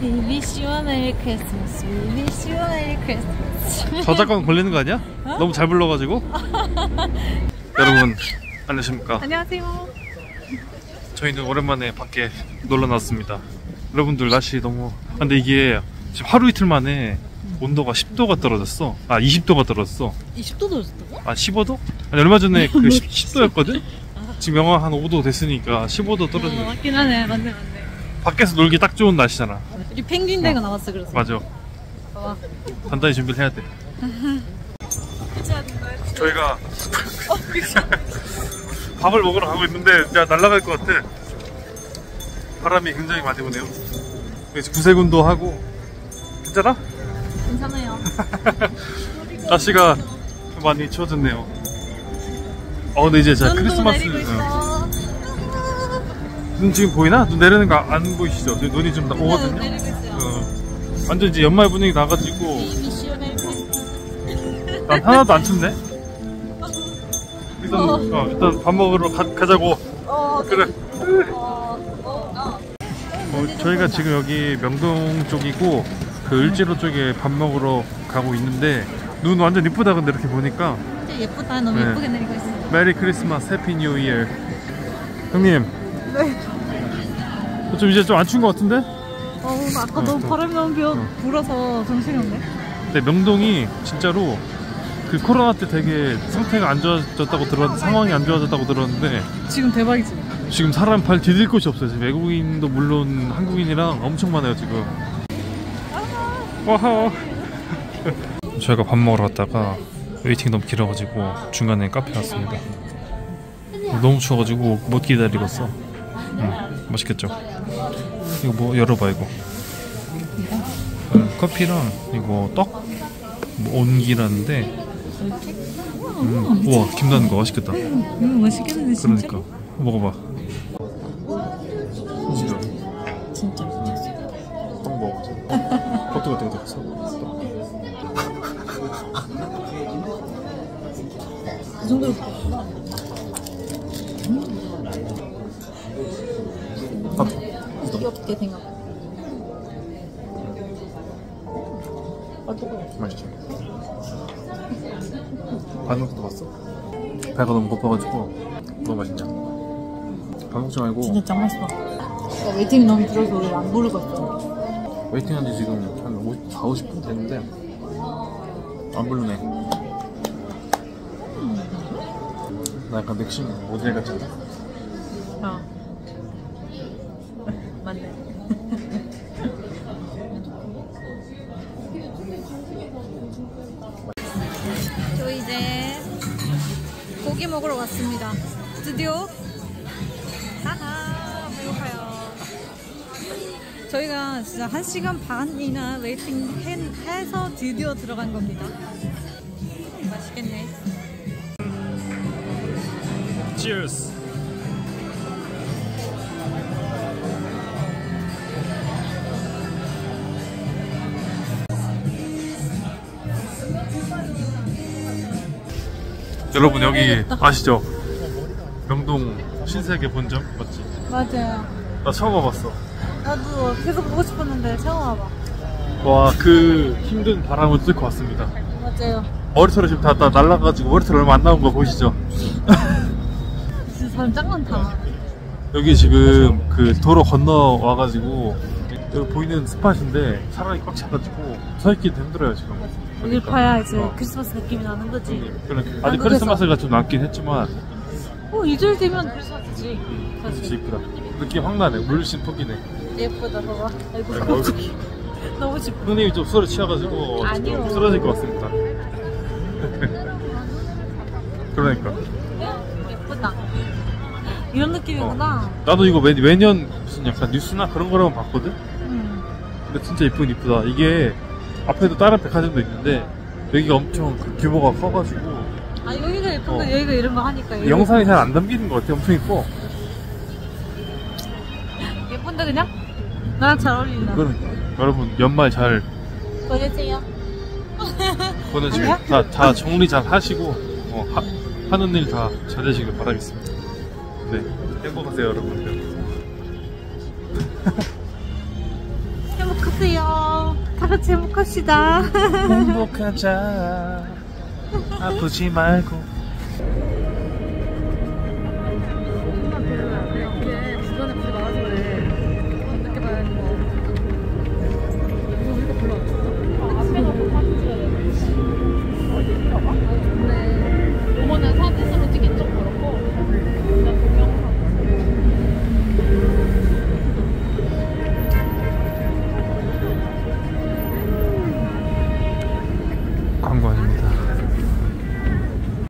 We wish you a Merry Christmas. We wish you a Merry Christmas. 저작권 걸리는 거 아니야? 너무 잘 불러가지고 여러분 안녕하십니까 안녕하세요. 저희는 오랜만에 밖에 놀러 나왔습니다 여러분들 날씨 너무 아, 근데 이게 지금 하루 이틀 만에 온도가 10도가 떨어졌어 아 20도가 떨어졌어 20도 더졌다고? 아 15도? 아니 얼마 전에 그 10, 10도였거든? 지금 영하 한 5도 됐으니까 15도 어, 떨어지고 맞긴 하네. 맞네, 맞네. 밖에서 놀기 딱 좋은 날씨잖아 우리 펭귄 대가 나왔어, 그래서. 맞아 봐봐. 단단히 준비를 해야 돼 저희가 밥을 먹으러 가고 있는데 진짜 날아갈 것 같아 바람이 굉장히 많이 그래서 구세군도 하고 괜찮아? 괜찮아요. 날씨가 많이 추워졌네요 어 근데 이제 자 크리스마스 어. 눈 지금 보이나? 눈 내리는 거 안 보이시죠? 눈이 좀 나- 오거든요. 어. 완전 이제 연말 분위기 나가지고. 난 하나도 안 춥네 일단, 어, 일단 밥 먹으러 가, 가자고 어, 그래 어, 어, 어, 저희가 지금 여기 명동 쪽이고 그 을지로 쪽에 밥 먹으러 가고 있는데 눈 완전 이쁘다 근데 이렇게 보니까 진짜 예쁘다. 너무 네. 예쁘게 내리고 있어. Merry Christmas Happy New Year 형님 네. 좀 이제 좀 안 추운 것 같은데? 어, 나 아까 어, 너무 어. 바람이 너무 비어, 어. 불어서 정신이 없네. 근데 명동이 진짜로 그 코로나 때 되게 상태가 안 좋아졌다고 들었는데 상황이 안 좋아졌다고 들었는데 지금 대박이지. 지금 사람 발 디딜 곳이 없어요 지금 외국인도 물론 한국인이랑 엄청 많아요 지금 와하 저희가 밥 먹으러 갔다가 waiting 너무 길어가지고 중간에 카페 왔습니다 너무 추워가지고 못 기다리겠어 응, 맛있겠죠? 이거 뭐 열어봐 이거. 응, 커피랑 이거 떡? 뭐 온기라는데. 음, 우와 김 나는 거 맛있겠다. 음, 맛있겠는데, 진짜? 그러니까. 먹어봐. 진짜. 떡 먹어보자 버터 같은 거 들었어 그 정도로 부었구나. 귀엽게 생각. 아, 똑같아. 맛있죠 밥 먹고 봤어? 배가 너무 고파가지고 너무 맛있냐 밥 먹지 말고 진짜 짱 맛있어. 나 waiting이 너무 길어서 우리 안 부르고 있어. waiting한 지 지금 한 50, 4, 50분 됐는데 안 부르네 나 약간 맥심 모델 같은데? 어. 맞네. 저 이제 고기 먹으러 왔습니다. 드디어 하하 배고파요. 저희가 진짜 한 시간 반이나 waiting 해- 해서 드디어 들어간 겁니다. 맛있겠네. Cheers 여러분 여기. 아시죠? 명동 신세계 본점 맞지? 맞아요. 나 처음 와봤어 나도 계속 보고 싶었는데 처음 와봐. 와 그 힘든 바람을 뚫고 왔습니다 맞아요. 머리털이 지금 다, 다 날라가지고 머리털 얼마 안 나온 거 보이시죠? 진짜 사람 짱 많다. 여기 지금 그 도로 건너 와가지고 여기 보이는 스팟인데 사람이 꽉 차가지고 서 있기도 힘들어요 지금 여길 그러니까. 봐야 이제 어. 크리스마스 느낌이 나는 거지. 그러니까 아직 한국에서. 크리스마스가 좀 남긴 했지만 어, 2절 되면 크리스마스지. 진짜 사실. 이쁘다 느낌 확 나네 물씬 폭이네 예쁘다, 봐봐. 아이고, 갑자기. 너무 집. 형님이 좀 술에 취해가지고 아니요. 쓰러질 것 같습니다 그러니까 예쁘다. 이런 느낌이구나. 나도 이거 매, 매년 무슨 약간 뉴스나 그런 거라면 봤거든? 음. 근데 진짜 이쁘긴 이쁘다 이게 앞에도 다른 백화점도 있는데 여기가 엄청 그 규모가 커가지고 아, 여기가 예쁜데 어. 여기가 이런 거 하니까. 여기가 영상이 잘 안 담기는 것 같아 엄청 이뻐 예쁜데 그냥? 나랑 잘 어울린다. 그러니까 여러분 연말 잘 보내세요. 보내시고 아니야? 다, 다 정리 잘 하시고 어, 하, 하는 일 다 잘 되시길 바라겠습니다 네 행복하세요 여러분들 행복했어요. 다 같이 행복합시다. 행복하자. 아프지 말고.